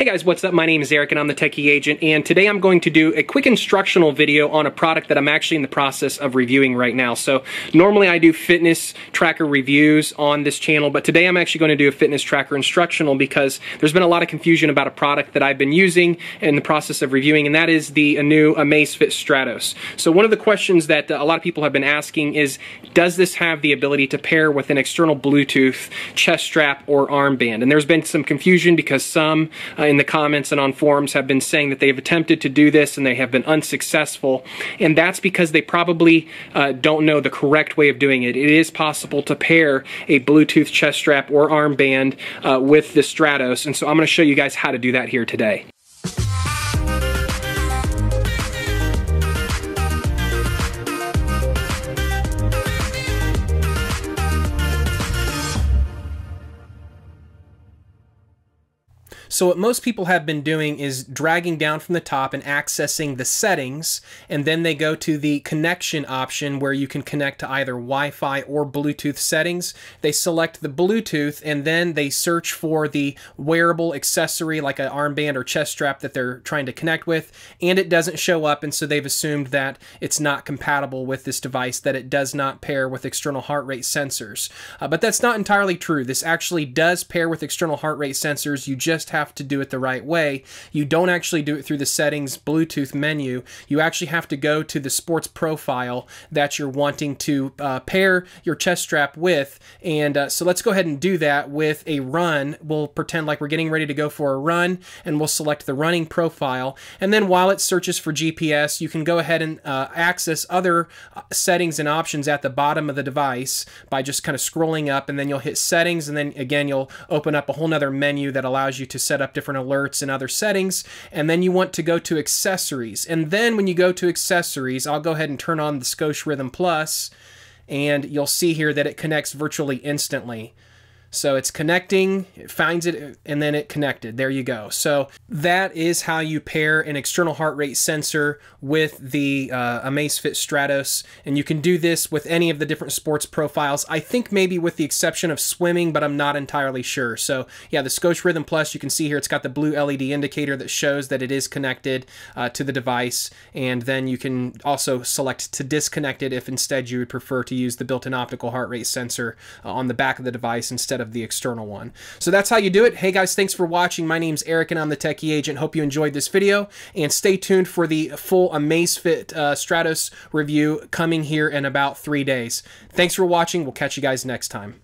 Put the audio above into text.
Hey guys, what's up? My name is Eric and I'm the Techy Agent and today I'm going to do a quick instructional video on a product that I'm actually in the process of reviewing right now. So normally I do fitness tracker reviews on this channel, but today I'm actually going to do a fitness tracker instructional because there's been a lot of confusion about a product that I've been using in the process of reviewing and that is the new Amazfit Stratos. So one of the questions that a lot of people have been asking is, does this have the ability to pair with an external Bluetooth chest strap or armband? And there's been some confusion because some uh, in the comments and on forums have been saying that they've attempted to do this and they have been unsuccessful. And that's because they probably uh, don't know the correct way of doing it. It is possible to pair a Bluetooth chest strap or armband uh, with the Stratos. And so I'm going to show you guys how to do that here today. So what most people have been doing is dragging down from the top and accessing the settings, and then they go to the connection option where you can connect to either Wi-Fi or Bluetooth settings. They select the Bluetooth, and then they search for the wearable accessory like an armband or chest strap that they're trying to connect with, and it doesn't show up, and so they've assumed that it's not compatible with this device, that it does not pair with external heart rate sensors. Uh, but that's not entirely true. This actually does pair with external heart rate sensors. You just have have to do it the right way. You don't actually do it through the settings Bluetooth menu. You actually have to go to the sports profile that you're wanting to uh, pair your chest strap with. And uh, so let's go ahead and do that with a run. We'll pretend like we're getting ready to go for a run and we'll select the running profile. And then while it searches for GPS, you can go ahead and uh, access other uh, settings and options at the bottom of the device by just kind of scrolling up and then you'll hit settings and then again you'll open up a whole nother menu that allows you to set up different alerts and other settings. And then you want to go to accessories. And then when you go to accessories, I'll go ahead and turn on the Scosche Rhythm Plus, and you'll see here that it connects virtually instantly. So it's connecting, it finds it, and then it connected. There you go. So that is how you pair an external heart rate sensor with the uh, Amazfit Stratos. And you can do this with any of the different sports profiles. I think maybe with the exception of swimming, but I'm not entirely sure. So yeah, the Scosche Rhythm Plus, you can see here, it's got the blue LED indicator that shows that it is connected uh, to the device. And then you can also select to disconnect it if instead you would prefer to use the built-in optical heart rate sensor uh, on the back of the device instead instead of the external one. So that's how you do it. Hey guys, thanks for watching. My name's Eric and I'm the Techy Agent. Hope you enjoyed this video and stay tuned for the full Amazfit uh, Stratos review coming here in about three days. Thanks for watching. We'll catch you guys next time.